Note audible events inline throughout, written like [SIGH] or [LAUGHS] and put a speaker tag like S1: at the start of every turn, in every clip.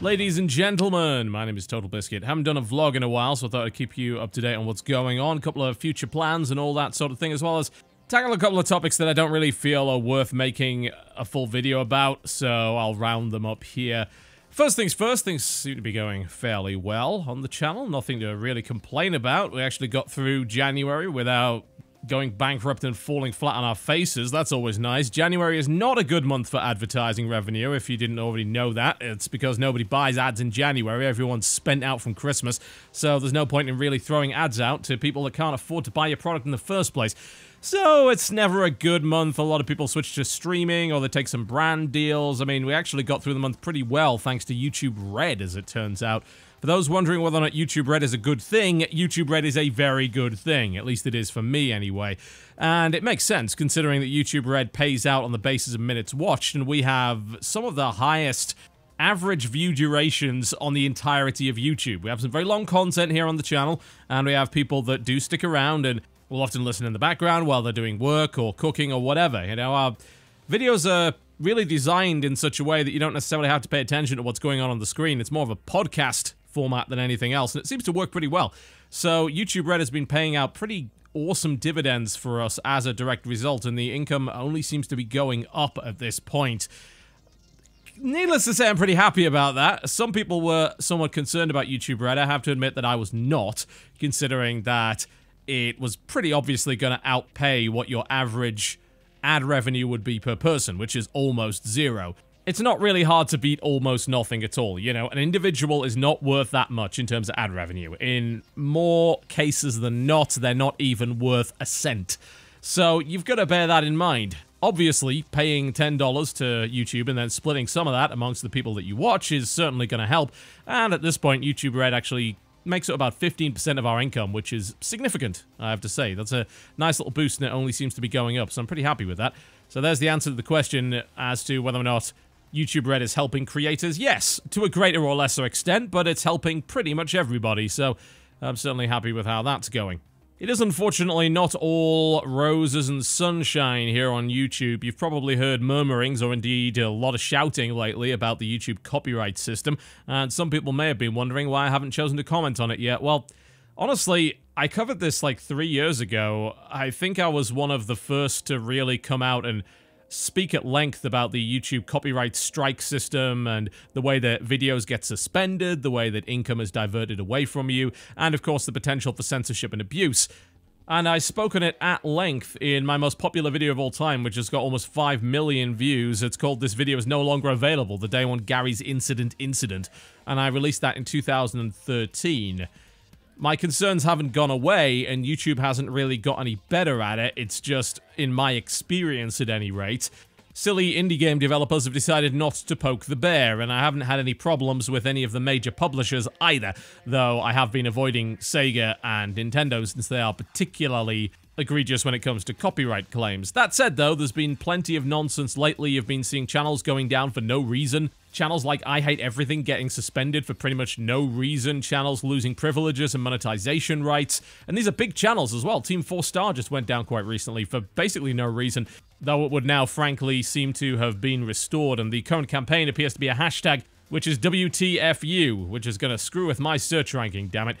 S1: Ladies and gentlemen, my name is TotalBiscuit. Haven't done a vlog in a while, so I thought I'd keep you up to date on what's going on, a couple of future plans and all that sort of thing, as well as tackle a couple of topics that I don't really feel are worth making a full video about, so I'll round them up here. First things first, things seem to be going fairly well on the channel. Nothing to really complain about. We actually got through January without going bankrupt and falling flat on our faces. That's always nice. January is not a good month for advertising revenue, if you didn't already know that. It's because nobody buys ads in January. Everyone's spent out from Christmas, so there's no point in really throwing ads out to people that can't afford to buy your product in the first place. So it's never a good month. A lot of people switch to streaming or they take some brand deals. I mean, we actually got through the month pretty well thanks to YouTube Red, as it turns out. For those wondering whether or not YouTube Red is a good thing, YouTube Red is a very good thing. At least it is for me, anyway. And it makes sense, considering that YouTube Red pays out on the basis of minutes watched, and we have some of the highest average view durations on the entirety of YouTube. We have some very long content here on the channel, and we have people that do stick around and will often listen in the background while they're doing work or cooking or whatever. You know, our videos are really designed in such a way that you don't necessarily have to pay attention to what's going on on the screen. It's more of a podcast format than anything else, and it seems to work pretty well. So YouTube Red has been paying out pretty awesome dividends for us as a direct result, and the income only seems to be going up at this point. Needless to say, I'm pretty happy about that. Some people were somewhat concerned about YouTube Red. I have to admit that I was not, considering that it was pretty obviously going to outpay what your average ad revenue would be per person, which is almost zero it's not really hard to beat almost nothing at all. You know, an individual is not worth that much in terms of ad revenue. In more cases than not, they're not even worth a cent. So you've got to bear that in mind. Obviously, paying $10 to YouTube and then splitting some of that amongst the people that you watch is certainly going to help. And at this point, YouTube Red actually makes up about 15% of our income, which is significant, I have to say. That's a nice little boost, and it only seems to be going up, so I'm pretty happy with that. So there's the answer to the question as to whether or not YouTube Red is helping creators, yes, to a greater or lesser extent, but it's helping pretty much everybody, so I'm certainly happy with how that's going. It is unfortunately not all roses and sunshine here on YouTube. You've probably heard murmurings or indeed a lot of shouting lately about the YouTube copyright system, and some people may have been wondering why I haven't chosen to comment on it yet. Well, honestly, I covered this like three years ago. I think I was one of the first to really come out and speak at length about the YouTube copyright strike system and the way that videos get suspended, the way that income is diverted away from you, and of course the potential for censorship and abuse. And I spoke on it at length in my most popular video of all time, which has got almost 5 million views. It's called This Video is No Longer Available, the Day One Garry's Incident Incident. And I released that in 2013 my concerns haven't gone away and YouTube hasn't really got any better at it. It's just, in my experience at any rate, silly indie game developers have decided not to poke the bear, and I haven't had any problems with any of the major publishers either, though I have been avoiding Sega and Nintendo since they are particularly egregious when it comes to copyright claims. That said, though, there's been plenty of nonsense lately. You've been seeing channels going down for no reason. Channels like I Hate Everything getting suspended for pretty much no reason. Channels losing privileges and monetization rights. And these are big channels as well. Team 4 Star just went down quite recently for basically no reason, though it would now frankly seem to have been restored. And the current campaign appears to be a hashtag which is WTFU, which is going to screw with my search ranking, damn it.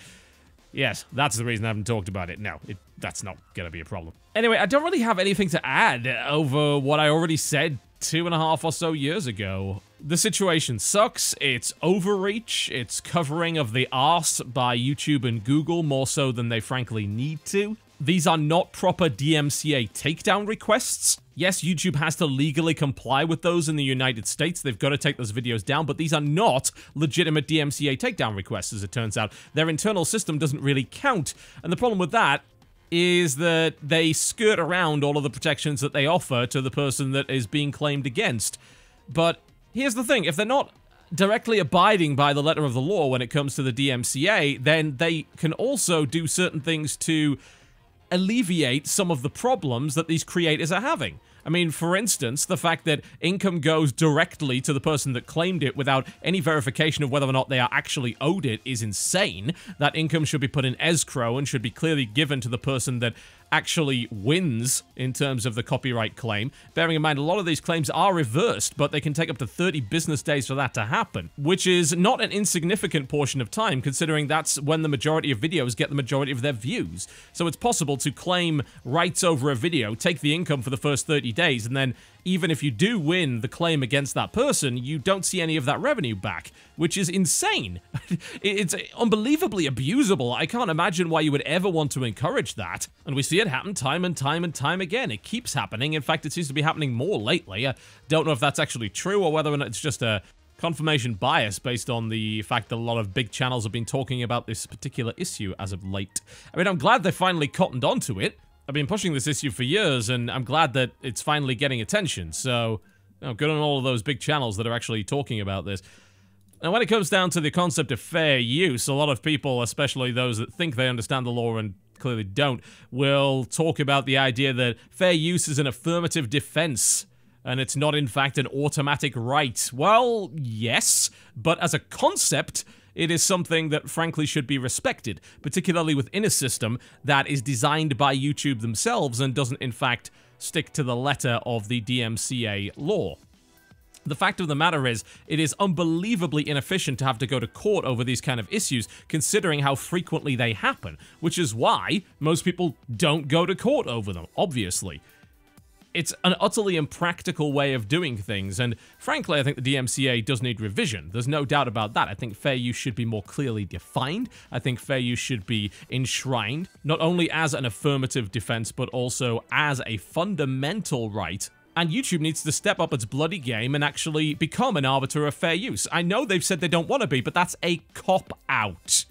S1: Yes, that's the reason I haven't talked about it. No, it, that's not going to be a problem. Anyway, I don't really have anything to add over what I already said two and a half or so years ago. The situation sucks, it's overreach, it's covering of the arse by YouTube and Google more so than they frankly need to. These are not proper DMCA takedown requests. Yes, YouTube has to legally comply with those in the United States. They've got to take those videos down, but these are not legitimate DMCA takedown requests, as it turns out. Their internal system doesn't really count. And the problem with that is that they skirt around all of the protections that they offer to the person that is being claimed against. But here's the thing, if they're not directly abiding by the letter of the law when it comes to the DMCA, then they can also do certain things to alleviate some of the problems that these creators are having. I mean, for instance, the fact that income goes directly to the person that claimed it without any verification of whether or not they are actually owed it is insane. That income should be put in escrow and should be clearly given to the person that actually wins in terms of the copyright claim. Bearing in mind, a lot of these claims are reversed, but they can take up to 30 business days for that to happen, which is not an insignificant portion of time, considering that's when the majority of videos get the majority of their views. So it's possible to claim rights over a video, take the income for the first 30 days, and then even if you do win the claim against that person, you don't see any of that revenue back, which is insane. [LAUGHS] it's unbelievably abusable. I can't imagine why you would ever want to encourage that. And we see it happen time and time and time again. It keeps happening. In fact, it seems to be happening more lately. I don't know if that's actually true or whether or not it's just a confirmation bias based on the fact that a lot of big channels have been talking about this particular issue as of late. I mean, I'm glad they finally cottoned onto it. I've been pushing this issue for years, and I'm glad that it's finally getting attention. So, you know, good on all of those big channels that are actually talking about this. Now, when it comes down to the concept of fair use, a lot of people, especially those that think they understand the law and clearly don't, will talk about the idea that fair use is an affirmative defense and it's not in fact an automatic right. Well, yes, but as a concept, it is something that frankly should be respected, particularly within a system that is designed by YouTube themselves and doesn't in fact stick to the letter of the DMCA law. The fact of the matter is, it is unbelievably inefficient to have to go to court over these kind of issues, considering how frequently they happen, which is why most people don't go to court over them, obviously it's an utterly impractical way of doing things, and frankly, I think the DMCA does need revision. There's no doubt about that. I think fair use should be more clearly defined. I think fair use should be enshrined, not only as an affirmative defense, but also as a fundamental right and YouTube needs to step up its bloody game and actually become an arbiter of fair use. I know they've said they don't want to be, but that's a cop-out.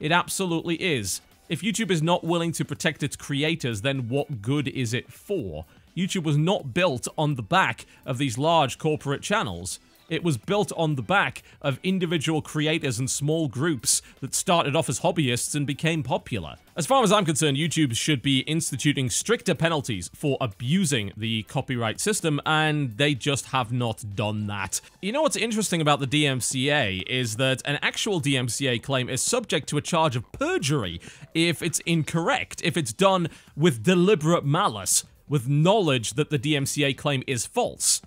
S1: It absolutely is. If YouTube is not willing to protect its creators, then what good is it for? YouTube was not built on the back of these large corporate channels. It was built on the back of individual creators and small groups that started off as hobbyists and became popular. As far as I'm concerned, YouTube should be instituting stricter penalties for abusing the copyright system, and they just have not done that. You know what's interesting about the DMCA is that an actual DMCA claim is subject to a charge of perjury if it's incorrect, if it's done with deliberate malice with knowledge that the DMCA claim is false.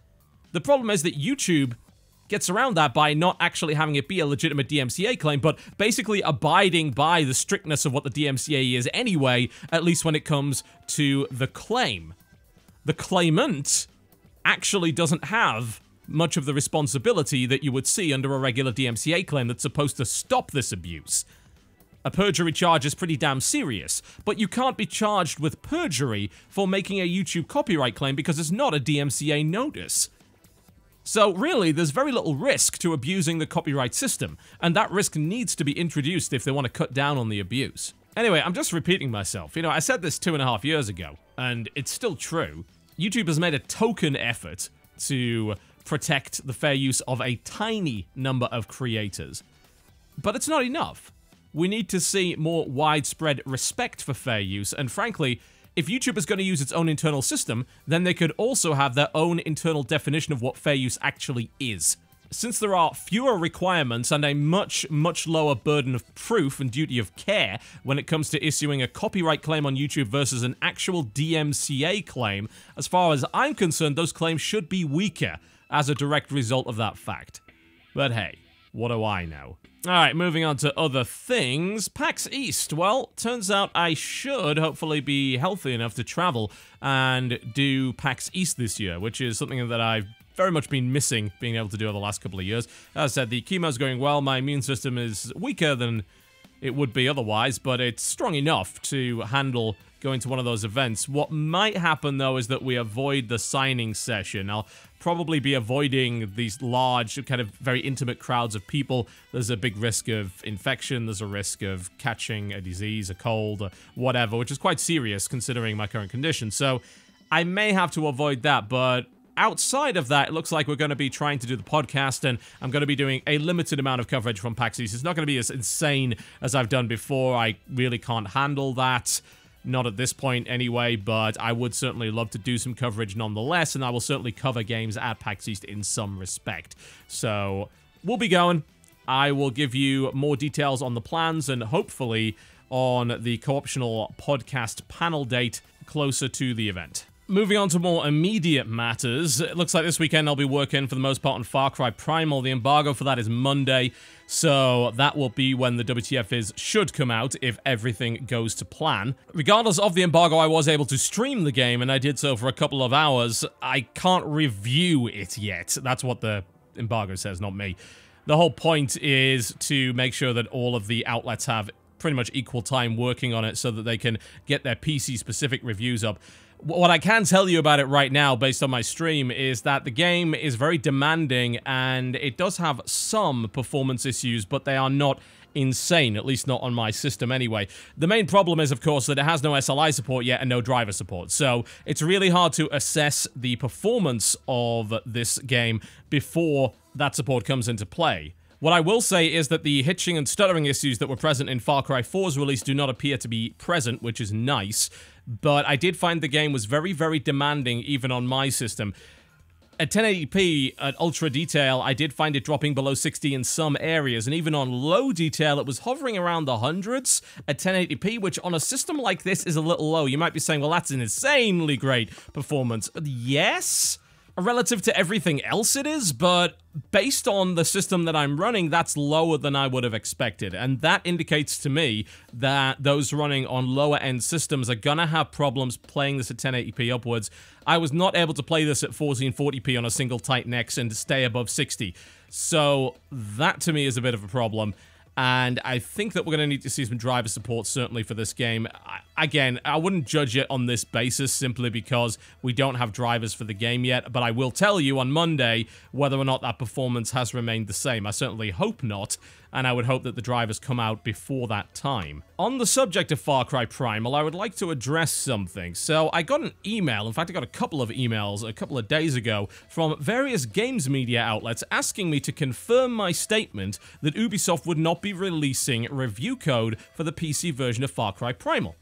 S1: The problem is that YouTube gets around that by not actually having it be a legitimate DMCA claim, but basically abiding by the strictness of what the DMCA is anyway, at least when it comes to the claim. The claimant actually doesn't have much of the responsibility that you would see under a regular DMCA claim that's supposed to stop this abuse. A perjury charge is pretty damn serious, but you can't be charged with perjury for making a YouTube copyright claim because it's not a DMCA notice. So really, there's very little risk to abusing the copyright system, and that risk needs to be introduced if they want to cut down on the abuse. Anyway, I'm just repeating myself. You know, I said this two and a half years ago, and it's still true. YouTube has made a token effort to protect the fair use of a tiny number of creators. But it's not enough we need to see more widespread respect for fair use, and frankly, if YouTube is going to use its own internal system, then they could also have their own internal definition of what fair use actually is. Since there are fewer requirements and a much, much lower burden of proof and duty of care when it comes to issuing a copyright claim on YouTube versus an actual DMCA claim, as far as I'm concerned, those claims should be weaker as a direct result of that fact. But hey, what do I know? Alright, moving on to other things. PAX East. Well, turns out I should hopefully be healthy enough to travel and do PAX East this year, which is something that I've very much been missing being able to do over the last couple of years. As I said, the chemo's going well. My immune system is weaker than it would be otherwise, but it's strong enough to handle going to one of those events. What might happen, though, is that we avoid the signing session. I'll probably be avoiding these large, kind of very intimate crowds of people. There's a big risk of infection. There's a risk of catching a disease, a cold, or whatever, which is quite serious considering my current condition. So I may have to avoid that, but outside of that, it looks like we're going to be trying to do the podcast, and I'm going to be doing a limited amount of coverage from PAX East. It's not going to be as insane as I've done before. I really can't handle that. Not at this point anyway, but I would certainly love to do some coverage nonetheless, and I will certainly cover games at PAX East in some respect. So, we'll be going. I will give you more details on the plans, and hopefully on the co-optional podcast panel date closer to the event. Moving on to more immediate matters, it looks like this weekend I'll be working for the most part on Far Cry Primal. The embargo for that is Monday, so that will be when the WTF is should come out if everything goes to plan. Regardless of the embargo, I was able to stream the game, and I did so for a couple of hours. I can't review it yet. That's what the embargo says, not me. The whole point is to make sure that all of the outlets have pretty much equal time working on it so that they can get their PC-specific reviews up. What I can tell you about it right now, based on my stream, is that the game is very demanding and it does have some performance issues, but they are not insane, at least not on my system anyway. The main problem is, of course, that it has no SLI support yet and no driver support, so it's really hard to assess the performance of this game before that support comes into play. What I will say is that the hitching and stuttering issues that were present in Far Cry 4's release do not appear to be present, which is nice but I did find the game was very, very demanding even on my system. At 1080p at ultra detail, I did find it dropping below 60 in some areas, and even on low detail, it was hovering around the hundreds at 1080p, which on a system like this is a little low. You might be saying, well, that's an insanely great performance. Yes, relative to everything else it is, but based on the system that I'm running, that's lower than I would have expected. And that indicates to me that those running on lower end systems are gonna have problems playing this at 1080p upwards. I was not able to play this at 1440p on a single Titan X and stay above 60. So that to me is a bit of a problem. And I think that we're going to need to see some driver support, certainly, for this game. I, again, I wouldn't judge it on this basis simply because we don't have drivers for the game yet, but I will tell you on Monday whether or not that performance has remained the same. I certainly hope not, and I would hope that the drivers come out before that time. On the subject of Far Cry Primal, I would like to address something. So I got an email, in fact I got a couple of emails a couple of days ago from various games media outlets asking me to confirm my statement that Ubisoft would not be releasing review code for the PC version of Far Cry Primal.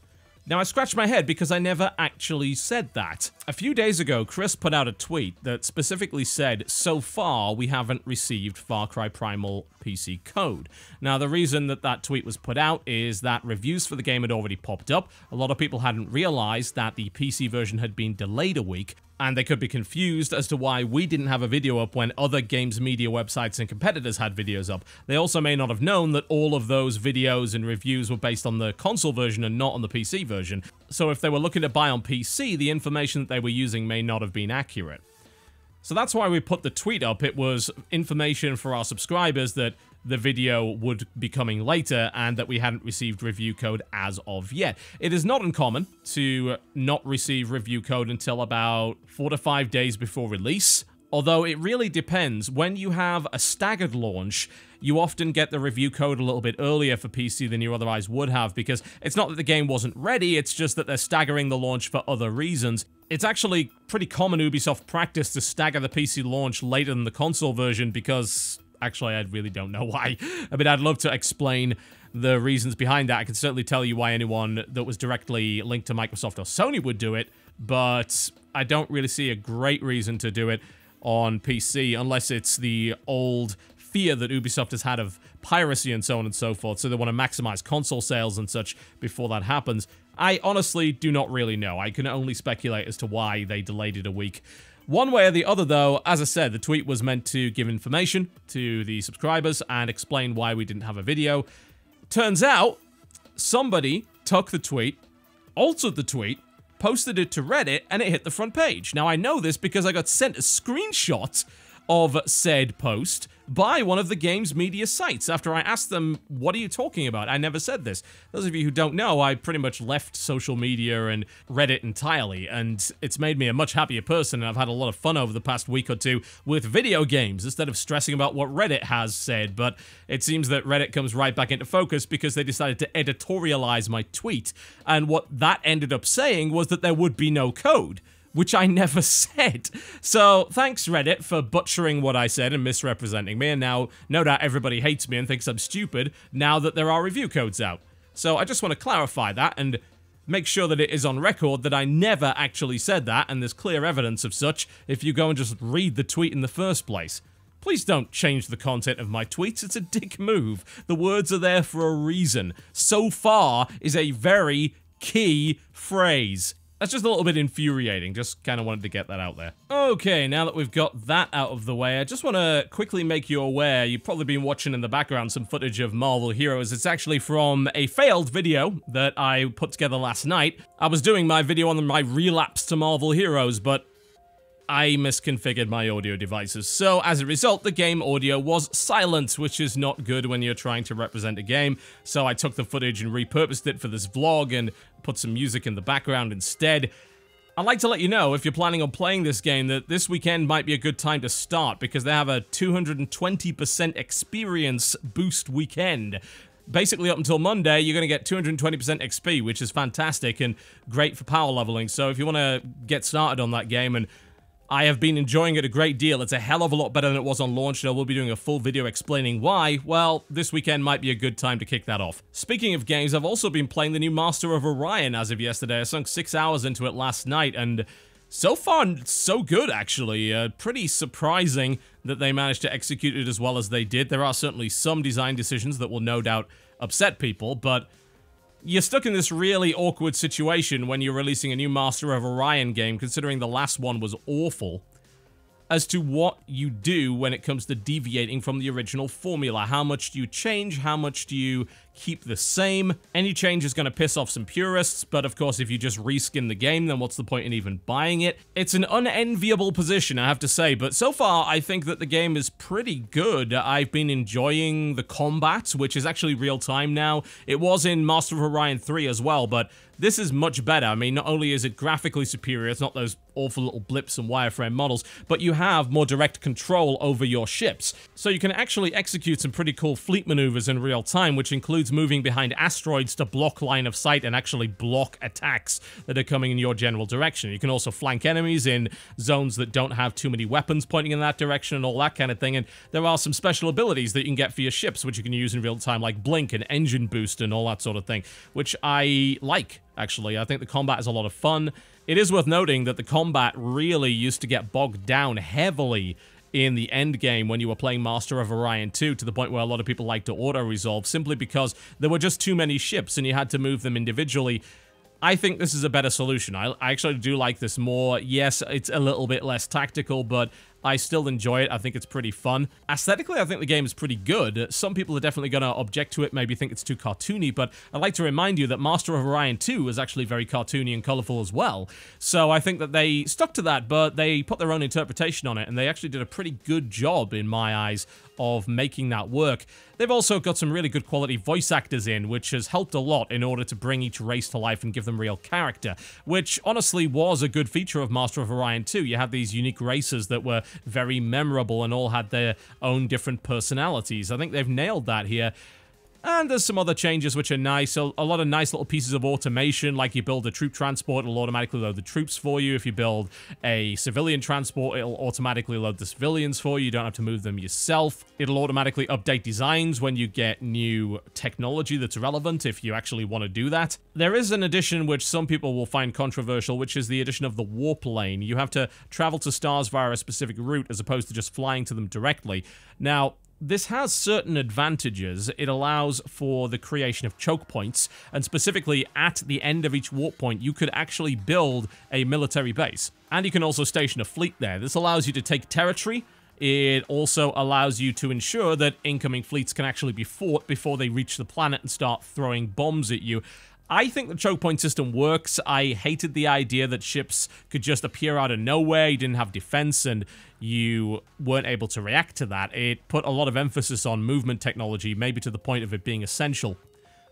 S1: Now, I scratched my head because I never actually said that. A few days ago, Chris put out a tweet that specifically said, so far, we haven't received Far Cry Primal PC code. Now, the reason that that tweet was put out is that reviews for the game had already popped up. A lot of people hadn't realized that the PC version had been delayed a week, and they could be confused as to why we didn't have a video up when other games media websites and competitors had videos up. They also may not have known that all of those videos and reviews were based on the console version and not on the PC version. So if they were looking to buy on PC, the information that they were using may not have been accurate. So that's why we put the tweet up. It was information for our subscribers that the video would be coming later and that we hadn't received review code as of yet. It is not uncommon to not receive review code until about four to five days before release. Although it really depends. When you have a staggered launch, you often get the review code a little bit earlier for PC than you otherwise would have because it's not that the game wasn't ready, it's just that they're staggering the launch for other reasons. It's actually pretty common Ubisoft practice to stagger the PC launch later than the console version because Actually, I really don't know [LAUGHS] why. I mean, I'd love to explain the reasons behind that. I can certainly tell you why anyone that was directly linked to Microsoft or Sony would do it, but I don't really see a great reason to do it on PC unless it's the old fear that Ubisoft has had of piracy and so on and so forth, so they want to maximize console sales and such before that happens. I honestly do not really know. I can only speculate as to why they delayed it a week. One way or the other, though, as I said, the tweet was meant to give information to the subscribers and explain why we didn't have a video. Turns out, somebody took the tweet, altered the tweet, posted it to Reddit, and it hit the front page. Now, I know this because I got sent a screenshot of said post by one of the game's media sites after I asked them, what are you talking about? I never said this. Those of you who don't know, I pretty much left social media and Reddit entirely, and it's made me a much happier person, and I've had a lot of fun over the past week or two with video games instead of stressing about what Reddit has said, but it seems that Reddit comes right back into focus because they decided to editorialize my tweet, and what that ended up saying was that there would be no code which I never [LAUGHS] said. So thanks Reddit for butchering what I said and misrepresenting me, and now no doubt everybody hates me and thinks I'm stupid now that there are review codes out. So I just want to clarify that and make sure that it is on record that I never actually said that, and there's clear evidence of such if you go and just read the tweet in the first place. Please don't change the content of my tweets. It's a dick move. The words are there for a reason. So far is a very key phrase. That's just a little bit infuriating. Just kind of wanted to get that out there. Okay, now that we've got that out of the way, I just want to quickly make you aware, you've probably been watching in the background some footage of Marvel Heroes. It's actually from a failed video that I put together last night. I was doing my video on my relapse to Marvel Heroes, but I misconfigured my audio devices. So as a result, the game audio was silent, which is not good when you're trying to represent a game. So I took the footage and repurposed it for this vlog and put some music in the background instead. I'd like to let you know, if you're planning on playing this game, that this weekend might be a good time to start because they have a 220% experience boost weekend basically up until Monday, you're going to get 220% XP, which is fantastic and great for power leveling. So if you want to get started on that game and I have been enjoying it a great deal. It's a hell of a lot better than it was on launch, and I will be doing a full video explaining why. Well, this weekend might be a good time to kick that off. Speaking of games, I've also been playing the new Master of Orion as of yesterday. I sunk six hours into it last night, and so far, so good, actually. Uh, pretty surprising that they managed to execute it as well as they did. There are certainly some design decisions that will no doubt upset people, but you're stuck in this really awkward situation when you're releasing a new Master of Orion game, considering the last one was awful as to what you do when it comes to deviating from the original formula. How much do you change? How much do you keep the same? Any change is going to piss off some purists, but of course, if you just reskin the game, then what's the point in even buying it? It's an unenviable position, I have to say, but so far, I think that the game is pretty good. I've been enjoying the combat, which is actually real-time now. It was in Master of Orion 3 as well, but this is much better. I mean, not only is it graphically superior, it's not those awful little blips and wireframe models, but you have more direct control over your ships. So you can actually execute some pretty cool fleet maneuvers in real time, which includes moving behind asteroids to block line of sight and actually block attacks that are coming in your general direction. You can also flank enemies in zones that don't have too many weapons pointing in that direction and all that kind of thing. And there are some special abilities that you can get for your ships, which you can use in real time, like blink and engine boost and all that sort of thing, which I like actually. I think the combat is a lot of fun. It is worth noting that the combat really used to get bogged down heavily in the end game when you were playing Master of Orion 2 to the point where a lot of people like to auto-resolve simply because there were just too many ships and you had to move them individually. I think this is a better solution. I, I actually do like this more. Yes, it's a little bit less tactical, but I still enjoy it. I think it's pretty fun. Aesthetically, I think the game is pretty good. Some people are definitely going to object to it, maybe think it's too cartoony, but I'd like to remind you that Master of Orion 2 is actually very cartoony and colorful as well. So I think that they stuck to that, but they put their own interpretation on it, and they actually did a pretty good job, in my eyes, of making that work. They've also got some really good quality voice actors in, which has helped a lot in order to bring each race to life and give them real character, which honestly was a good feature of Master of Orion 2. You had these unique races that were very memorable and all had their own different personalities. I think they've nailed that here. And there's some other changes which are nice. A, a, lot of nice little pieces of automation, like you build a troop transport, it'll automatically load the troops for you. If you build a civilian transport, it'll automatically load the civilians for you. You don't have to move them yourself. It'll automatically update designs when you get new technology that's relevant, if you actually want to do that. There is an addition which some people will find controversial, which is the addition of the warp lane. You have to travel to stars via a specific route as opposed to just flying to them directly. Now, this has certain advantages. It allows for the creation of choke points, and specifically at the end of each warp point, you could actually build a military base. And you can also station a fleet there. This allows you to take territory. It also allows you to ensure that incoming fleets can actually be fought before they reach the planet and start throwing bombs at you. I think the choke point system works. I hated the idea that ships could just appear out of nowhere. You didn't have defense and you weren't able to react to that. It put a lot of emphasis on movement technology, maybe to the point of it being essential.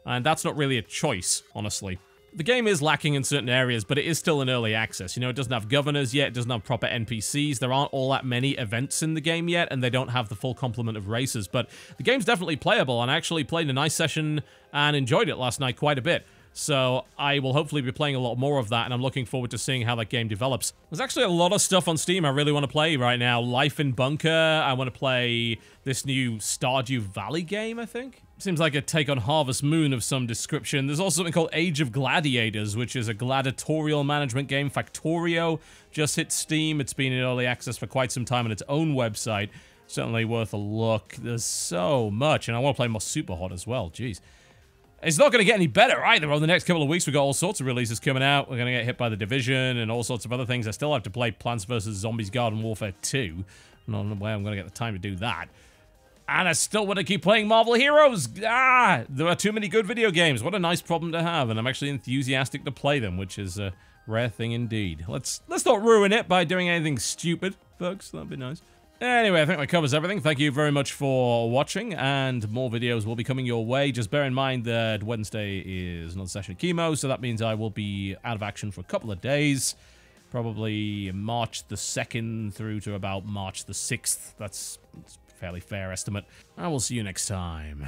S1: And that's not really a choice, honestly. The game is lacking in certain areas, but it is still in early access. You know, it doesn't have governors yet, it doesn't have proper NPCs, there aren't all that many events in the game yet, and they don't have the full complement of races, but the game's definitely playable, and I actually played a nice session and enjoyed it last night quite a bit. So I will hopefully be playing a lot more of that, and I'm looking forward to seeing how that game develops. There's actually a lot of stuff on Steam I really want to play right now. Life in Bunker, I want to play this new Stardew Valley game, I think. Seems like a take on Harvest Moon of some description. There's also something called Age of Gladiators, which is a gladiatorial management game. Factorio just hit Steam. It's been in early access for quite some time on its own website. certainly worth a look. There's so much, and I want to play more Super Hot as well. Jeez. It's not going to get any better either. Over the next couple of weeks, we've got all sorts of releases coming out. We're going to get hit by The Division and all sorts of other things. I still have to play Plants vs. Zombies Garden Warfare 2. I don't know where I'm going to get the time to do that. And I still want to keep playing Marvel Heroes. Ah, there are too many good video games. What a nice problem to have. And I'm actually enthusiastic to play them, which is a rare thing indeed. Let's let's not ruin it by doing anything stupid, folks. That'd be nice. Anyway, I think that covers everything. Thank you very much for watching, and more videos will be coming your way. Just bear in mind that Wednesday is another session of chemo, so that means I will be out of action for a couple of days. Probably March the 2nd through to about March the 6th. That's, that's a fairly fair estimate. I will see you next time.